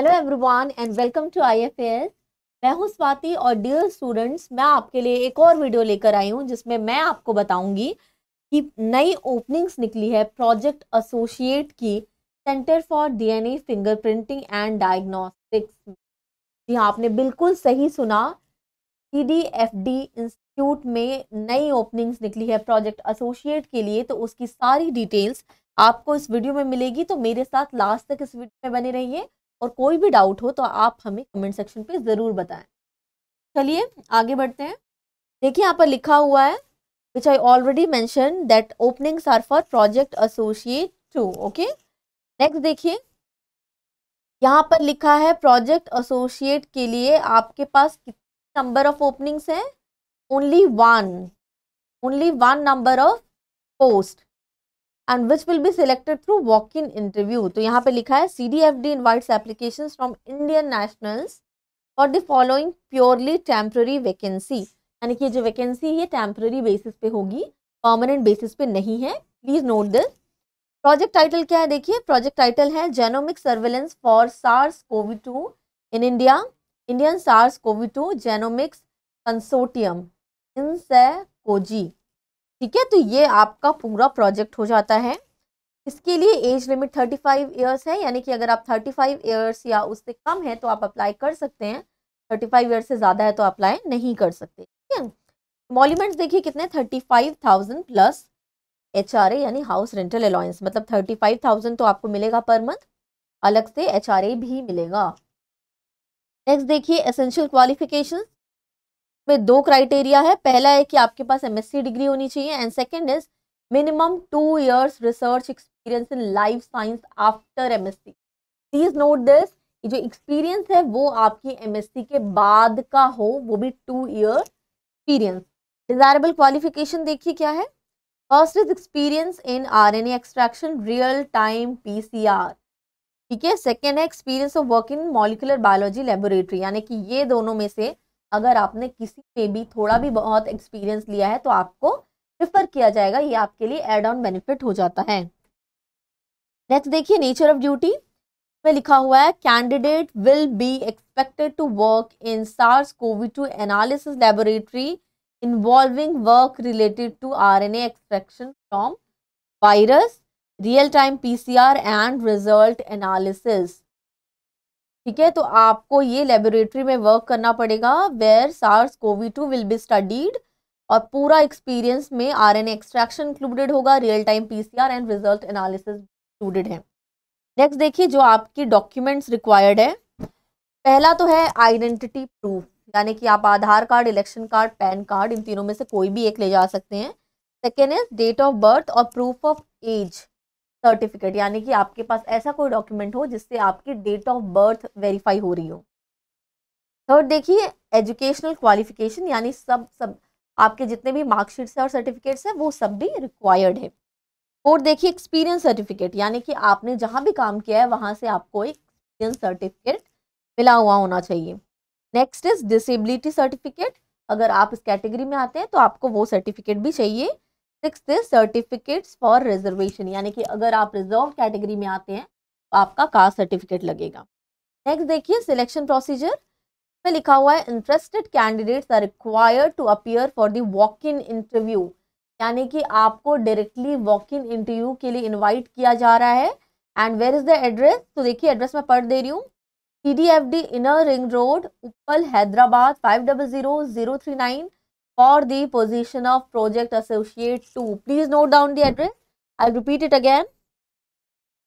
Hello everyone and welcome to IFS मैं हूँ स्वाति और डियर स्टूडेंट्स मैं आपके लिए एक और वीडियो लेकर आई हूँ, जिसमें मैं आपको बताऊँगी कि नई ओपनिंग्स निकली है प्रोजेक्ट एसोसिएट की centre for DNA fingerprinting and diagnostics जी हाँ आपने बिल्कुल सही सुना C D F D institute में नई ओपनिंग्स निकली है प्रोजेक्ट एसोसिएट के लिए तो उसकी सारी डिटेल्स आपको इस वीडियो में मिलेगी तो मेरे साथ लास्ट तक इस वीडियो में बने रहिए। और कोई भी डाउट हो तो आप हमें कमेंट सेक्शन पे ज़रूर बताएँ। चलिए, आगे बढ़ते हैं। देखिए, यहाँ पर लिखा हुआ है which I already mention that openings are for project associate to okay next देखिए, यहाँ पर लिखा है प्रोजेक्ट एसोसिएट के लिए आपके पास कितने नंबर ऑफ़ ओपनिंग्स हैं? Only one only one number of post and which will be selected through walk in interview तो यहाँ पे लिखा है C D F D invites application from Indian nationals for the following purely temporary vacancy यानी कि जो vacancy है temporary basis पे होगी परमानेंट बेसिस पे नहीं है. Please note this project title क्या है? देखिए प्रोजेक्ट टाइटल है genomic surveillance for SARS CoV two in India Indian SARS CoV two genomics consortium in Cozi ठीक है तो ये आपका पूरा प्रोजेक्ट हो जाता है। इसके लिए age limit thirty five years है, यानी कि अगर आप थर्टी फाइव ईयर्स या उससे कम है तो आप अप्लाई कर सकते हैं। थर्टी फाइव ईयर्स से ज़्यादा है तो अप्लाई नहीं कर सकते, ठीक है। मॉल्यूमेंट्स देखिए कितने thirty five thousand plus H यानी हाउस रेंटल अलाउंस मतलब थर्टी फाइव थाउज़ेंड तो आपको मिलेगा पर मंथ, अलग से एच आर ए भी मिलेगा। नेक्स्ट देखिए, एसेंशियल क्वालिफिकेशन में दो क्राइटेरिया है। पहला है कि आपके पास एमएससी डिग्री होनी चाहिए and second is minimum two years research experience in life science after MSc please note this जो एक्सपीरियंस है वो आपकी एमएससी के बाद का हो, वो भी two year experience desirable qualification देखिए क्या है। First is experience in R N extraction real time P C R ठीक है। सेकेंड है experience of work in molecular biology laboratory यानी कि ये दोनों में से अगर आपने किसी में भी थोड़ा भी बहुत एक्सपीरियंस लिया है तो आपको प्रिफर किया जाएगा, ये आपके लिए एड ऑन बेनिफिट हो जाता है। नेक्स्ट देखिए नेचर ऑफ़ ड्यूटी में लिखा हुआ है candidate will be expected to work in SARS covid two analysis laboratory involving work related to R N extraction from virus real time P C R and result analysis ठीक है तो आपको ये laboratory में वर्क करना पड़ेगा where SARS CoV two will be studied और पूरा एक्सपीरियंस में आर एन एक्सट्रैक्शन इंक्लूडेड होगा real time PCR and result analysis included है। नेक्स्ट देखिए, जो आपकी डॉक्यूमेंट्स रिक्वायर्ड है, पहला तो है आइडेंटिटी प्रूफ यानी कि आप Aadhaar card election card PAN card, इन तीनों में से कोई भी एक ले जा सकते हैं। Second is date of birth और प्रूफ ऑफ़ एज सर्टिफिकेट यानी कि आपके पास ऐसा कोई डॉक्यूमेंट हो जिससे आपकी डेट ऑफ़ बर्थ वेरीफाई हो रही हो। थर्ड देखिए एजुकेशनल क्वालिफिकेशन यानी सब सब, आपके जितने भी मार्कशीट्स हैं और सर्टिफिकेट्स हैं, वो सब भी रिक्वायर्ड है। फोर्थ देखिए एक्सपीरियंस सर्टिफिकेट यानी कि आपने जहाँ भी काम किया है, वहाँ से आपको एक एक्सपीरियंस सर्टिफिकेट मिला हुआ होना चाहिए। नेक्स्ट इज़ डिसेबिलिटी सर्टिफिकेट अगर आप इस कैटेगरी में आते हैं तो आपको वो सर्टिफिकेट भी चाहिए सिक्स सर्टिफिकेट्स फॉर रिजर्वेशन, यानी कि अगर आप रिज़र्व कैटेगरी में आते हैं तो आपका कास्ट सर्टिफिकेट लगेगा। नेक्स्ट देखिए सिलेक्शन प्रोसीजर में लिखा हुआ है interested candidates are required to appear for the walk in interview यानी कि आपको डायरेक्टली वॉक इन इंटरव्यू के लिए इनवाइट किया जा रहा है। And where is the address तो देखिए एड्रेस मैं पढ़ दे रही हूँ। C D F D inner ring road Uppal Hyderabad five double zero zero three nine for the position of project associate 2. Please note down the address. I'll repeat it again.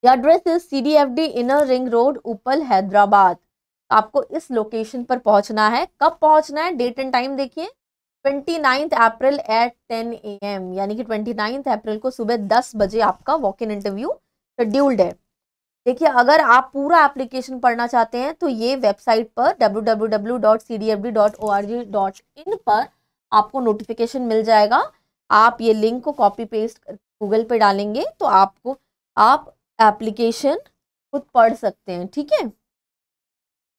The address is CDFD Inner Ring Road, Upal, Hyderabad. आपको इस location पर पहुँचना है कब पहुँचना है date and time देखिए 29 April eight 10 ए M यानी कि 29 अप्रैल को सुबह 10 बजे आपका वॉक इन इंटरव्यू शेड्यूल्ड है देखिए अगर आप पूरा एप्लीकेशन पढ़ना चाहते हैं तो ये वेबसाइट पर www.cdfd.org.in पर आपको नोटिफिकेशन मिल जाएगा। आप ये लिंक को कॉपी पेस्ट गूगल पे डालेंगे तो आपको, आप एप्लीकेशन खुद पढ़ सकते हैं, ठीक है?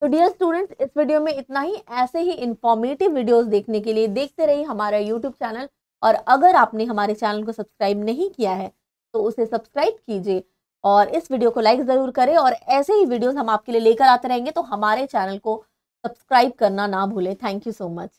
तो डियर स्टूडेंट्स इस वीडियो में इतना ही। ऐसे ही इंफॉर्मेटिव वीडियोस देखने के लिए देखते रहिए हमारा यूट्यूब चैनल और अगर आपने हमारे चैनल को सब्सक्राइब नहीं किया है तो उसे सब्सक्राइब कीजिए और इस वीडियो को लाइक ज़रूर करें। और ऐसे ही वीडियोस हम आपके लिए लेकर आते रहेंगे तो हमारे चैनल को सब्सक्राइब करना ना भूलें। Thank you so much